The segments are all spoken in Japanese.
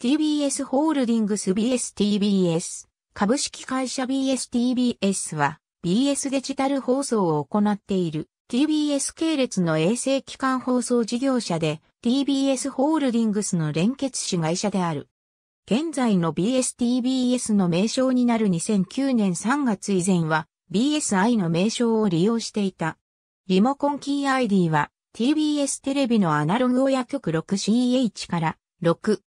TBS ホールディングス BSTBS 株式会社 BSTBS は BS デジタル放送を行っている TBS 系列の衛星機関放送事業者で TBS ホールディングスの連結子会社である。現在の BSTBS の名称になる2009年3月以前は BSI の名称を利用していた。リモコンキー ID は TBS テレビのアナログ親局 6CH から6。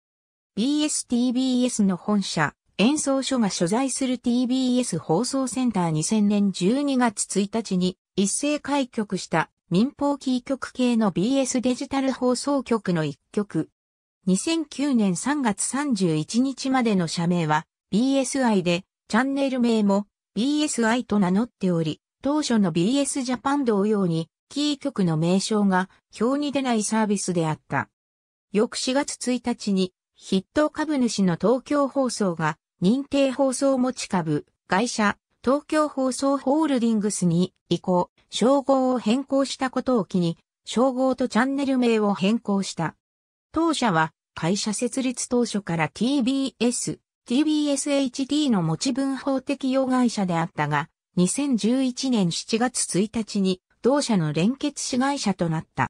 BSTBS の本社、演奏所が所在する TBS 放送センター2000年12月1日に一斉開局した民放キー局系の BS デジタル放送局の一曲。2009年3月31日までの社名は BSI で、チャンネル名も BSI と名乗っており、当初の BS ジャパン同様に、キー局の名称が表に出ないサービスであった。翌4月1日に筆頭株主の東京放送が認定放送持ち株、会社、東京放送ホールディングスに移行、称号を変更したことを機に、称号とチャンネル名を変更した。当社は会社設立当初から TBS、TBSHD の持ち分法適用会社であったが、2011年7月1日に同社の連結子会社となった。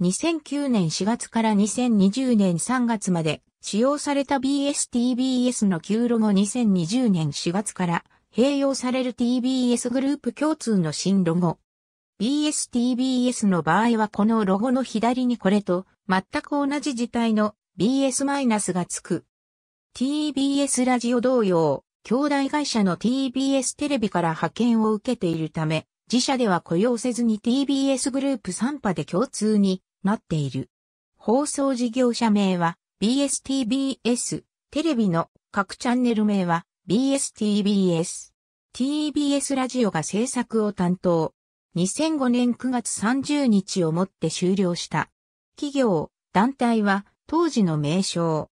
2009年4月から2020年3月まで使用された BSTBS の旧ロゴ2020年4月から併用される TBS グループ共通の新ロゴ。BSTBS の場合はこのロゴの左にこれと全く同じ字体の BS- マイナスがつく。TBS ラジオ同様、兄弟会社の TBS テレビから派遣を受けているため、自社では雇用せずに TBS グループ3波で共通になっている。放送事業者名は BSTBS、テレビの各チャンネル名は BSTBS。TBS ラジオが制作を担当。2005年9月30日をもって終了した。企業、団体は当時の名称。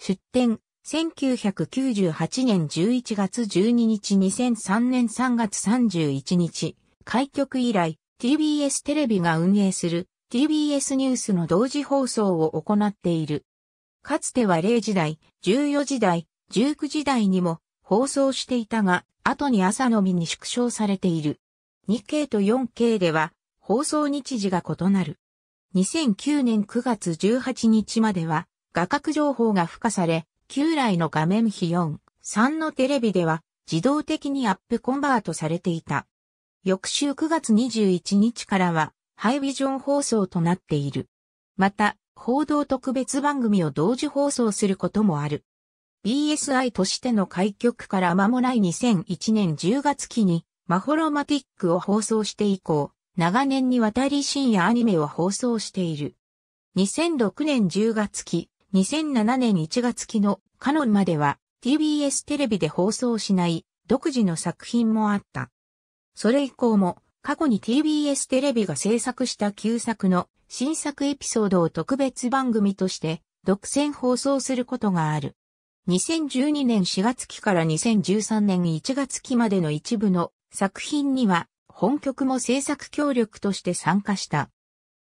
出展、1998年11月12日2003年3月31日。開局以来、TBS テレビが運営する TBS ニュースの同時放送を行っている。かつては0時台、14時台、19時台にも放送していたが、後に朝のみに縮小されている。2K と 4K では放送日時が異なる。2009年9月18日までは画角情報が付加され、旧来の画面比4、3のテレビでは自動的にアップコンバートされていた。翌週9月21日からはハイビジョン放送となっている。また、報道特別番組を同時放送することもある。BSI としての開局から間もない2001年10月期にマホロマティックを放送して以降、長年にわたり深夜アニメを放送している。2006年10月期、2007年1月期のカノンまでは TBS テレビで放送しない独自の作品もあった。それ以降も過去に TBS テレビが制作した旧作の新作エピソードを特別番組として独占放送することがある。2012年4月期から2013年1月期までの一部の作品には本曲も制作協力として参加した。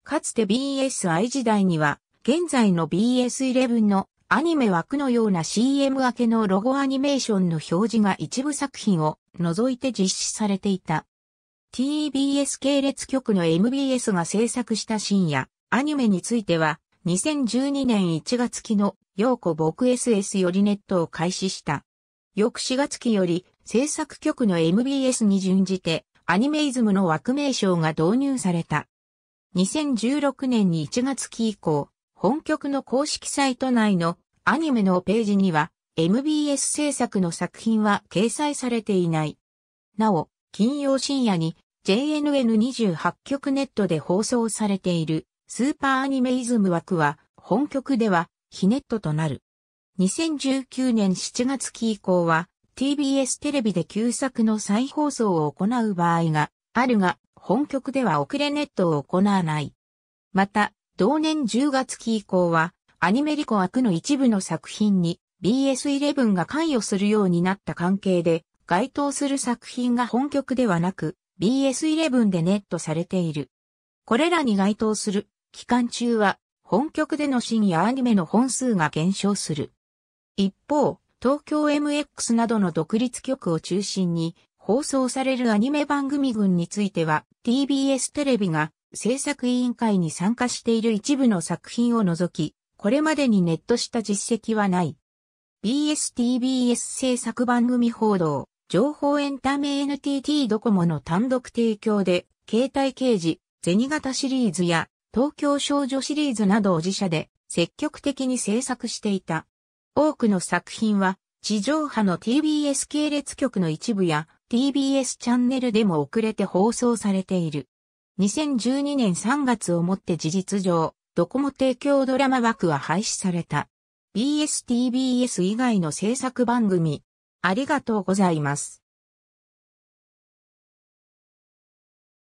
かつて BSI 時代には現在の BS11 のアニメ枠のような CM 明けのロゴアニメーションの表示が一部作品を除いて実施されていた。TBS 系列局の MBS が制作した深夜、アニメについては、2012年1月期の、陽子僕 SS よりネットを開始した。翌4月期より、制作局の MBS に準じて、アニメイズムの枠名称が導入された。2016年に1月期以降、本局の公式サイト内のアニメのページには、MBS 制作の作品は掲載されていない。なお、金曜深夜に JNN28 局ネットで放送されているスーパーアニメイズム枠は本局では非ネットとなる。2019年7月期以降は TBS テレビで旧作の再放送を行う場合があるが本局では遅れネットを行わない。また、同年10月期以降はアニメリコ枠の一部の作品に BS11 が関与するようになった関係で該当する作品が本局ではなく BS11 でネットされている。これらに該当する期間中は本局での深夜アニメの本数が減少する。一方、東京 MX などの独立局を中心に放送されるアニメ番組群については TBS テレビが制作委員会に参加している一部の作品を除き、これまでにネットした実績はない。BSTBS 制作番組報道、情報エンタメ NTT ドコモの単独提供で、携帯刑事、銭形シリーズや東京少女シリーズなどを自社で積極的に制作していた。多くの作品は地上波の TBS 系列局の一部や TBS チャンネルでも遅れて放送されている。2012年3月をもって事実上、ドコモ提供ドラマ枠は廃止された。BSTBS 以外の制作番組。ありがとうございます。